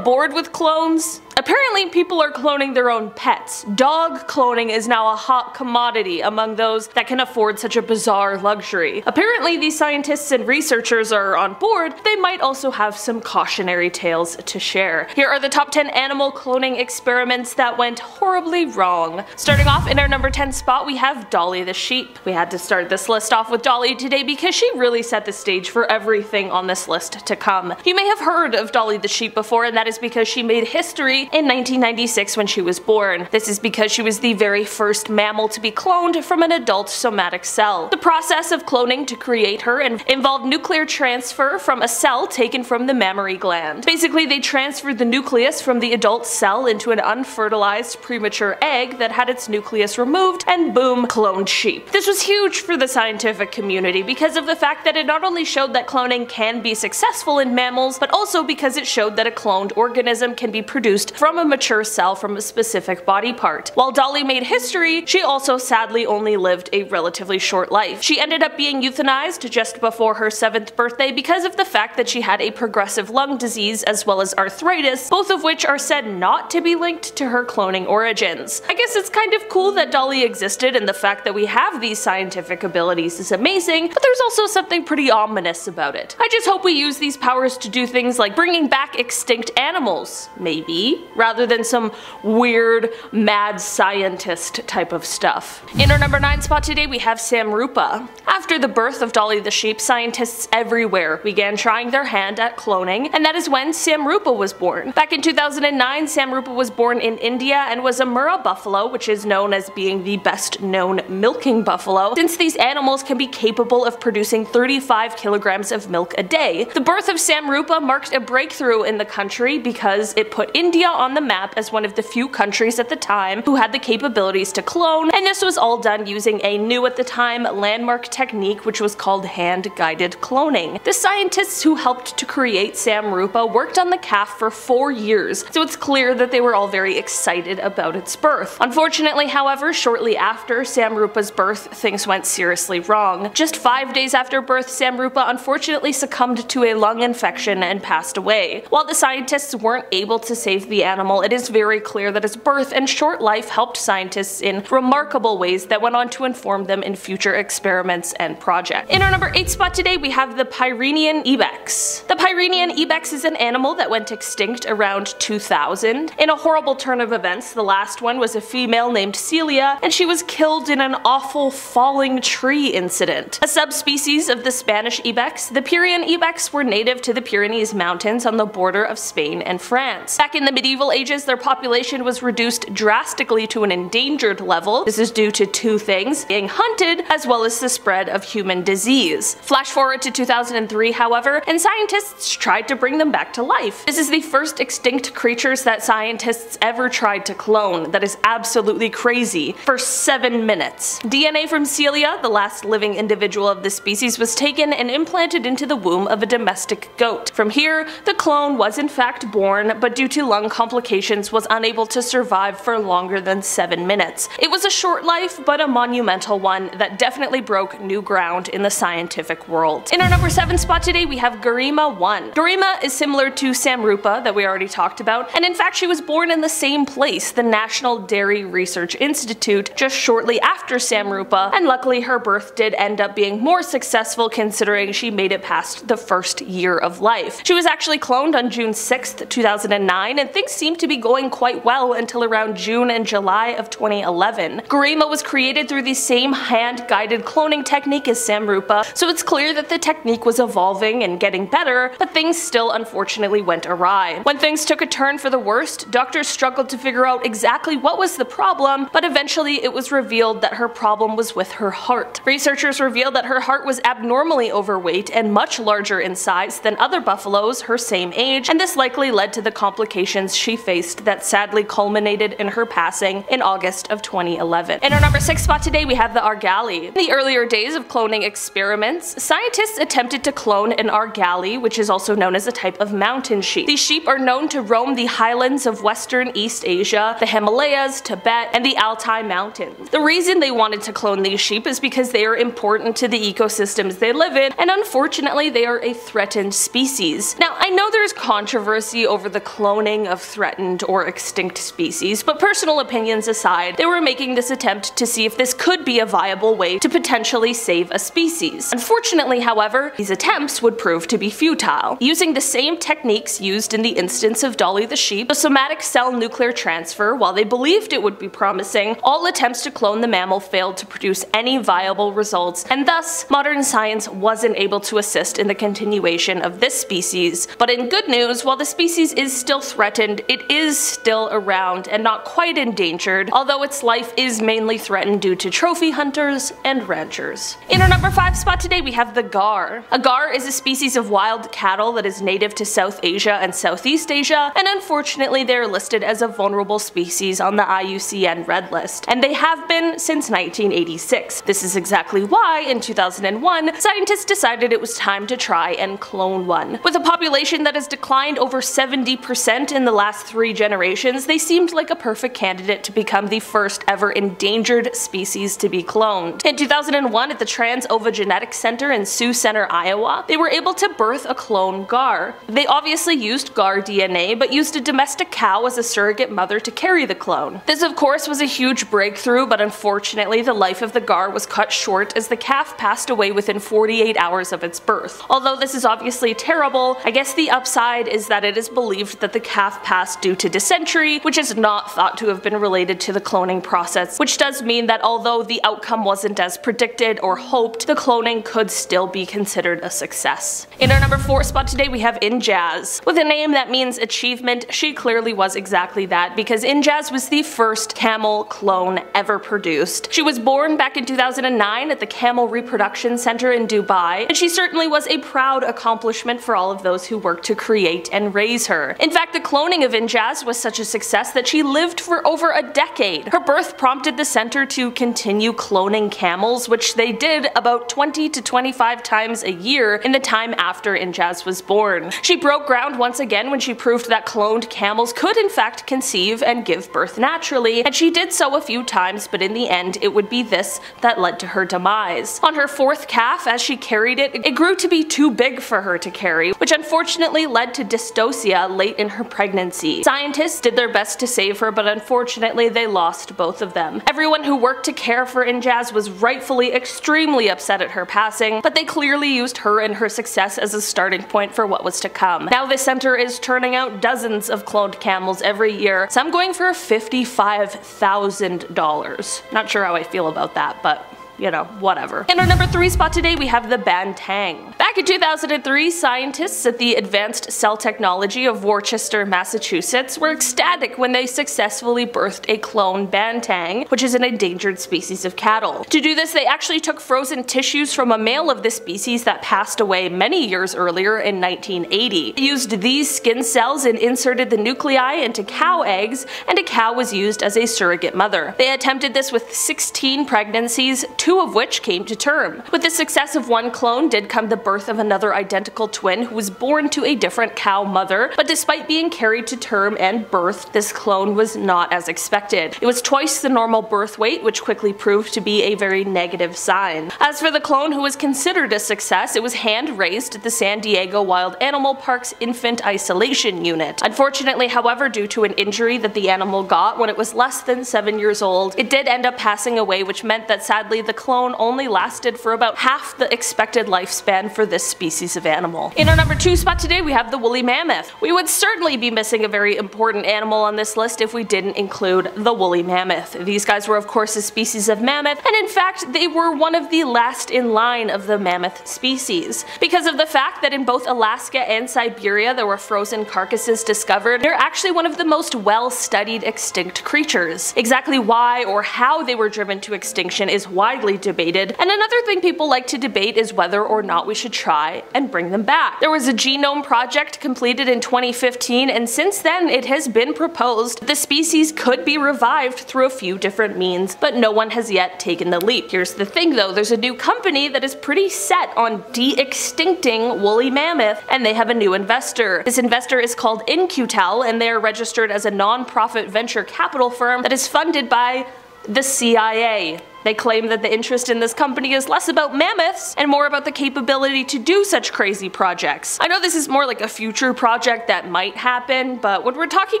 bored with clones? Apparently, people are cloning their own pets. Dog cloning is now a hot commodity among those that can afford such a bizarre luxury. Apparently, these scientists and researchers are on board, they might also have some cautionary tales to share. Here are the top 10 animal cloning experiments that went horribly wrong. Starting off in our number 10 spot, we have Dolly the sheep. We had to start this list off with Dolly today because she really set the stage for everything on this list to come. You may have heard of Dolly the sheep before, and that is because she made history in 1996 when she was born. This is because she was the very first mammal to be cloned from an adult somatic cell. The process of cloning to create her involved nuclear transfer from a cell taken from the mammary gland. Basically, they transferred the nucleus from the adult cell into an unfertilized premature egg that had its nucleus removed, and boom, cloned sheep. This was huge for the scientific community because of the fact that it not only showed that cloning can be successful in mammals, but also because it showed that a cloned organism can be produced from a mature cell from a specific body part. While Dolly made history, she also sadly only lived a relatively short life. She ended up being euthanized just before her 7th birthday because of the fact that she had a progressive lung disease as well as arthritis, both of which are said not to be linked to her cloning origins. I guess it's kind of cool that Dolly existed and the fact that we have these scientific abilities is amazing, but there's also something pretty ominous about it. I just hope we use these powers to do things like bringing back extinct animals, maybe, rather than some weird mad scientist type of stuff. In our number 9 spot today we have Samrupa. After the birth of Dolly the sheep, scientists everywhere began trying their hand at cloning, and that is when Samrupa was born. Back in 2009, Samrupa was born in India and was a Murrah buffalo, which is known as being the best known milking buffalo, since these animals can be capable of producing 35 kilograms of milk a day. The birth of Samrupa marked a breakthrough in the country because it put India on the map as one of the few countries at the time who had the capabilities to clone, and this was all done using a new at the time landmark technique which was called hand-guided cloning. The scientists who helped to create Samrupa worked on the calf for four years, so it's clear that they were all very excited about its birth. Unfortunately, however, shortly after Samrupa's birth, things went seriously wrong. Just five days after birth, Samrupa unfortunately succumbed to a lung infection and passed away. While the scientists weren't able to save the animal, it is very clear that its birth and short life helped scientists in remarkable ways that went on to inform them in future experiments and projects. In our number 8 spot today, we have the Pyrenean ibex. The Pyrenean ibex is an animal that went extinct around 2000. In a horrible turn of events, the last one was a female named Celia, and she was killed in an awful falling tree incident. A subspecies of the Spanish ibex, the Pyrenean ibex were native to the Pyrenees Mountains on the border of Spain and France. Back in the medieval ages, their population was reduced drastically to an endangered level. This is due to two things, being hunted as well as the spread of human disease. Flash forward to 2003 however, and scientists tried to bring them back to life. This is the first extinct creatures that scientists ever tried to clone. That is absolutely crazy. For 7 minutes. DNA from Celia, the last living individual of the species, was taken and implanted into the womb of a domestic goat. From here, the clone was in fact born, but due to lung complications was unable to survive for longer than 7 minutes. It was a short life, but a monumental one that definitely broke new ground in the scientific world. In our number 7 spot today we have Garima 1. Garima is similar to Samrupa that we already talked about, and in fact she was born in the same place, the National Dairy Research Institute, just shortly after Samrupa, and luckily her birth did end up being more successful considering she made it past the first year of life. She was actually cloned on June 6th, 2009, and things seemed to be going quite well until around June and July of 2011. Garima was created through the same hand-guided cloning technique as Samrupa, so it's clear that the technique was evolving and getting better, but things still unfortunately went awry. When things took a turn for the worst, doctors struggled to figure out exactly what was the problem, but eventually it was revealed that her problem was with her heart. Researchers revealed that her heart was abnormally overweight and much larger in size than other buffaloes her same age, and this likely led to the complications she faced that sadly culminated in her passing in August of 2011. In our number 6 spot today we have the Argali. In the earlier days of cloning experiments, scientists attempted to clone an Argali, which is also known as a type of mountain sheep. These sheep are known to roam the highlands of western East Asia, the Himalayas, Tibet, and the Altai Mountains. The reason they wanted to clone these sheep is because they are important to the ecosystems they live in, and unfortunately they are a threatened species. Now I know there's controversy over the cloning of threatened or extinct species, but personal opinions aside, they were making this attempt to see if this could be a viable way to potentially save a species. Unfortunately, however, these attempts would prove to be futile. Using the same techniques used in the instance of Dolly the sheep, the somatic cell nuclear transfer, while they believed it would be promising, all attempts to clone the mammal failed to produce any viable results, and thus modern science wasn't able to assist in the continuation of this species. But in good news, while the species is still threatened, it is still around and not quite endangered, although its life is mainly threatened due to trophy hunters and ranchers. In our number 5 spot today we have the gaur. A gaur is a species of wild cattle that is native to South Asia and Southeast Asia, and unfortunately they are listed as a vulnerable species on the IUCN Red List, and they have been since 1986. This is exactly why, in 2001, scientists decided it was time to try and clone one. With a population that has declined over 70% in the last three generations, they seemed like a perfect candidate to become the first ever endangered species to be cloned. In 2001, at the Trans Ova Genetics Center in Sioux Center, Iowa, they were able to birth a clone gaur. They obviously used gaur DNA, but used a domestic cow as a surrogate mother to carry the clone. This of course was a huge breakthrough, but unfortunately the life of the gaur was cut short as the calf passed away within 48 hours of its birth. Although this is obviously terrible, I guess the upside is that it is believed that the calf due to dysentery, which is not thought to have been related to the cloning process, which does mean that although the outcome wasn't as predicted or hoped, the cloning could still be considered a success. In our number 4 spot today we have Injaz. With a name that means achievement, she clearly was exactly that because Injaz was the first camel clone ever produced. She was born back in 2009 at the Camel Reproduction Center in Dubai, and she certainly was a proud accomplishment for all of those who worked to create and raise her. In fact, the cloning of Injaz was such a success that she lived for over a decade. Her birth prompted the center to continue cloning camels, which they did about 20 to 25 times a year in the time after Injaz was born. She broke ground once again when she proved that cloned camels could in fact conceive and give birth naturally, and she did so a few times, but in the end it would be this that led to her demise. On her fourth calf, as she carried it, it grew to be too big for her to carry, which unfortunately led to dystocia late in her pregnancy. Scientists did their best to save her, but unfortunately they lost both of them. Everyone who worked to care for Injaz was rightfully extremely upset at her passing, but they clearly used her and her success as a starting point for what was to come. Now the center is turning out dozens of cloned camels every year, so I'm going for $55,000. Not sure how I feel about that, but you know, whatever. In our number 3 spot today we have the Banteng. Back in 2003, scientists at the Advanced Cell Technology of Worcester, Massachusetts were ecstatic when they successfully birthed a clone Banteng, which is an endangered species of cattle. To do this, they actually took frozen tissues from a male of this species that passed away many years earlier in 1980. They used these skin cells and inserted the nuclei into cow eggs, and a cow was used as a surrogate mother. They attempted this with 16 pregnancies, two of which came to term. With the success of one clone did come the birth of another identical twin who was born to a different cow mother, but despite being carried to term and birth, this clone was not as expected. It was twice the normal birth weight, which quickly proved to be a very negative sign. As for the clone who was considered a success, it was hand raised at the San Diego Wild Animal Park's Infant Isolation Unit. Unfortunately, however, due to an injury that the animal got when it was less than 7 years old, it did end up passing away, which meant that sadly the clone only lasted for about half the expected lifespan for this species of animal. In our number 2 spot today we have the woolly mammoth. We would certainly be missing a very important animal on this list if we didn't include the woolly mammoth. These guys were of course a species of mammoth, and in fact they were one of the last in line of the mammoth species. Because of the fact that in both Alaska and Siberia there were frozen carcasses discovered, they're actually one of the most well studied extinct creatures. Exactly why or how they were driven to extinction is widely hotly debated. And another thing people like to debate is whether or not we should try and bring them back. There was a genome project completed in 2015 and since then it has been proposed the species could be revived through a few different means, but no one has yet taken the leap. Here's the thing though, there's a new company that is pretty set on de-extincting woolly mammoth and they have a new investor. This investor is called In-Q-Tel and they are registered as a non-profit venture capital firm that is funded by the CIA. They claim that the interest in this company is less about mammoths and more about the capability to do such crazy projects. I know this is more like a future project that might happen, but when we're talking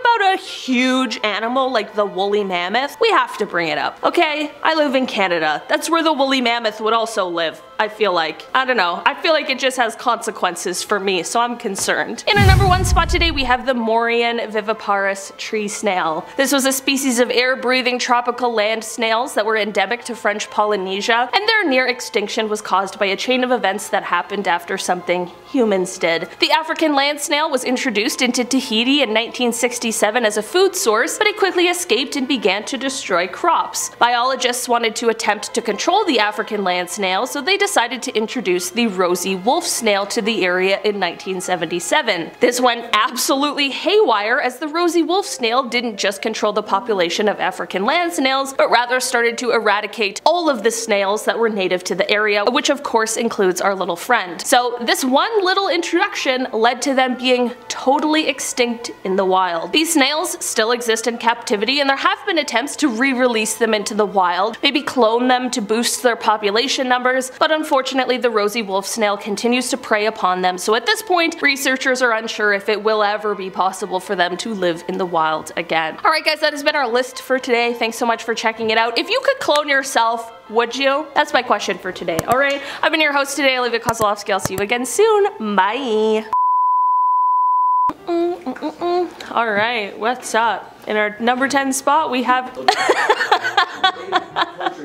about a huge animal like the woolly mammoth, we have to bring it up. Okay, I live in Canada. That's where the woolly mammoth would also live. I feel like. I don't know. I feel like it just has consequences for me, so I'm concerned. In our number one spot today, we have the Moorean viviparous tree snail. This was a species of air-breathing tropical land snails that were endemic to French Polynesia, and their near extinction was caused by a chain of events that happened after something humans did. The African land snail was introduced into Tahiti in 1967 as a food source, but it quickly escaped and began to destroy crops. Biologists wanted to attempt to control the African land snail, so they decided to introduce the rosy wolf snail to the area in 1977. This went absolutely haywire as the rosy wolf snail didn't just control the population of African land snails, but rather started to eradicate all of the snails that were native to the area, which of course includes our little friend. So this one little introduction led to them being totally extinct in the wild. These snails still exist in captivity and there have been attempts to re-release them into the wild, maybe clone them to boost their population numbers, but unfortunately the rosy wolf snail continues to prey upon them, so at this point researchers are unsure if it will ever be possible for them to live in the wild again. Alright guys, that has been our list for today. Thanks so much for checking it out. If you could clone yourself, would you? That's my question for today. Alright, I've been your host today, Olivia Kosolofski. I'll see you again soon. Bye! All right, what's up? In our number 10 spot, we have